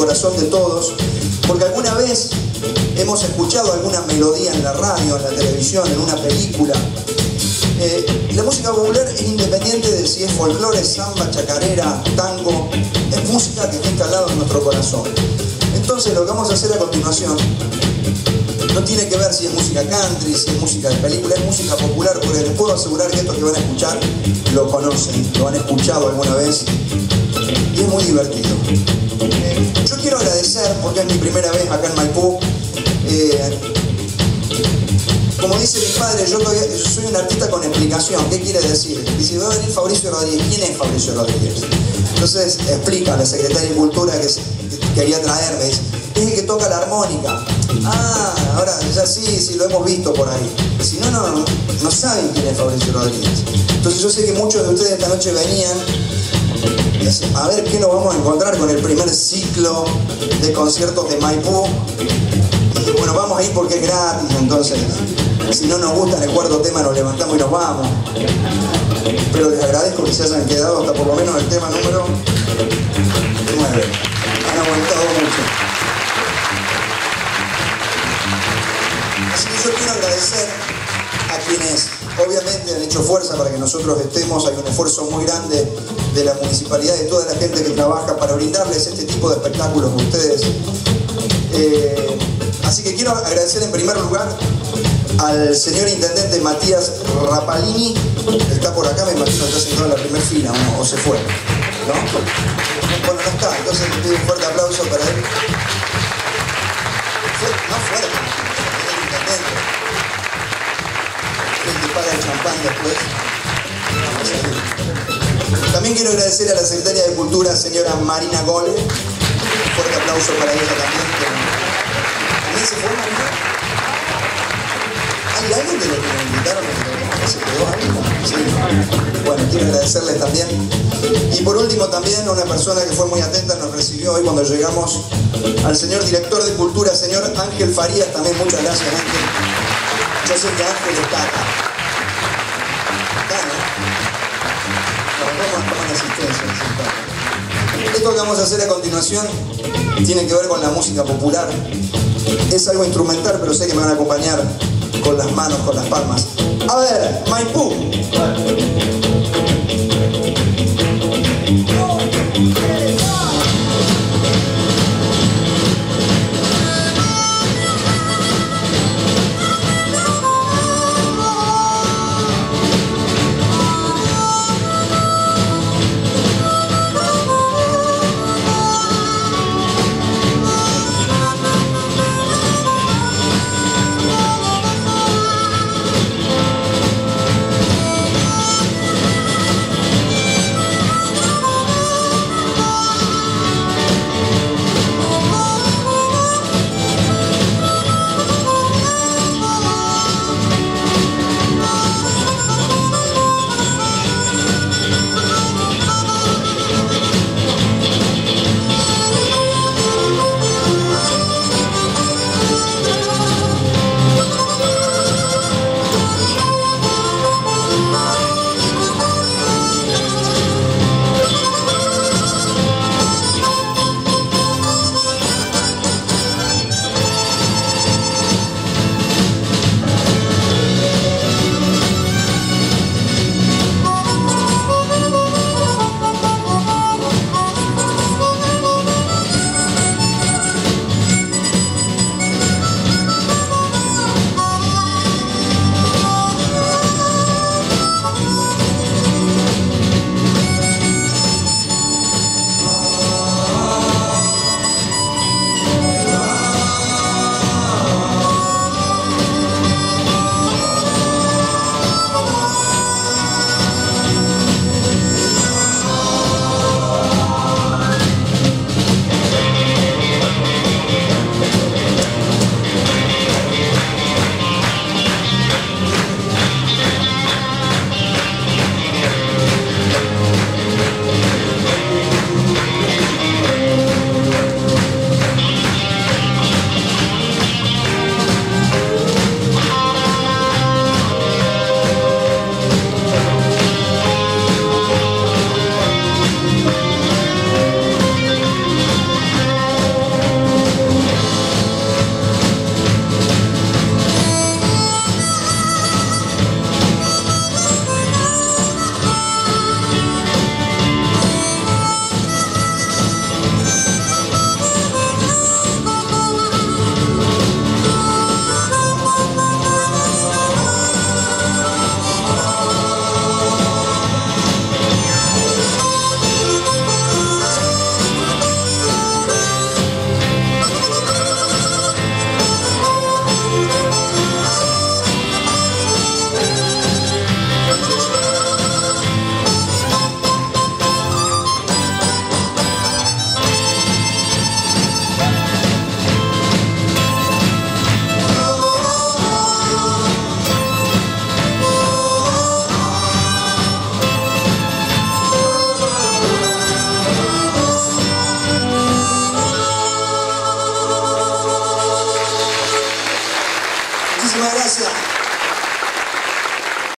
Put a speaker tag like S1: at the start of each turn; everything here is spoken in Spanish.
S1: corazón de todos, porque alguna vez hemos escuchado alguna melodía en la radio, en la televisión, en una película. Eh, la música popular es independiente de si es folclore, samba, chacarera, tango, es música que está instalada en nuestro corazón. Entonces lo que vamos a hacer a continuación no tiene que ver si es música country, si es música de película, es música popular, porque les puedo asegurar que estos que van a escuchar lo conocen, lo han escuchado alguna vez y es muy divertido. Eh, yo quiero agradecer, porque es mi primera vez acá en Maipú, eh, como dice mi padre, yo, soy un artista con explicación. ¿Qué quiere decir? Dice, va a venir Fabricio Rodríguez. ¿Quién es Fabricio Rodríguez? Entonces explica a la secretaria de Cultura que, quería traerme. es el que toca la armónica. Ah, ahora ya sí, sí, lo hemos visto por ahí. Si no, no, no saben quién es Fabricio Rodríguez. Entonces yo sé que muchos de ustedes esta noche venían a ver qué nos vamos a encontrar con el primer ciclo de conciertos de Maipú. Y bueno, vamos a ir porque es gratis, entonces si no nos gusta el cuarto tema nos levantamos y nos vamos. Pero les agradezco que se hayan quedado hasta por lo menos el tema número 9. Han aguantado mucho. yo quiero agradecer a quienes obviamente han hecho fuerza para que nosotros estemos, hay un esfuerzo muy grande de la municipalidad y de toda la gente que trabaja para brindarles este tipo de espectáculos a ustedes. Eh, así que quiero agradecer en primer lugar al señor intendente Matías Rapalini, que está por acá, me imagino que está sentado en la primera fila o, se fue. ¿no? Bueno, no está, entonces le pido un fuerte aplauso para él. Después. También quiero agradecer a la secretaria de Cultura, señora Marina Gole. Un fuerte aplauso para ella también. ¿También se fue Marina? ¿Hay alguien de los que me invitaron. Bueno, quiero agradecerles también. Y por último también una persona que fue muy atenta nos recibió hoy cuando llegamos al señor director de Cultura, señor Ángel Farías. También muchas gracias Ángel. Yo sé que Ángel está acá. Esto que vamos a hacer a continuación tiene que ver con la música popular. Es algo instrumental, pero sé que me van a acompañar con las manos, con las palmas. A ver, Maipú.